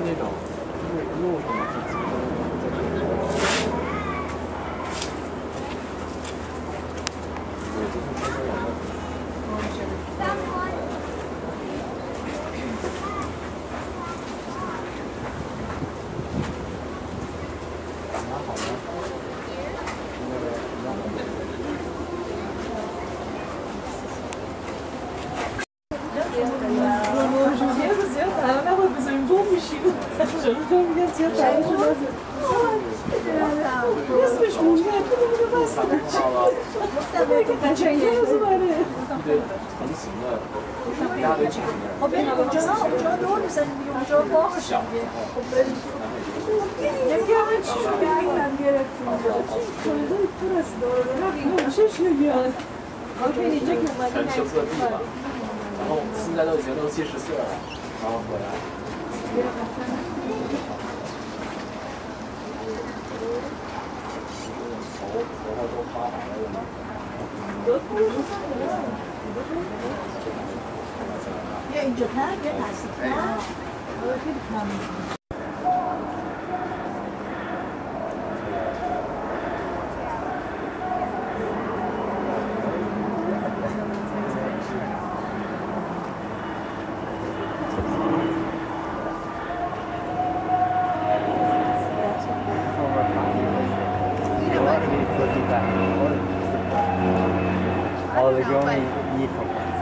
根が農業の活動 一堆成型的，一大堆成型的， O benim ucuna, ucuna doğru senin bir ucuna bağlı 小， şimdi. 然后 Ne gerek bilmem gerektiğini. Köyde burası doğru. Yok şaşırıyor. Abi diyecek mi? 全球各地嘛，然后现在都已经六七十岁了，然后回来。 Yeah, in Japan, yeah, nice. keep that in order. Oh, they only eat from one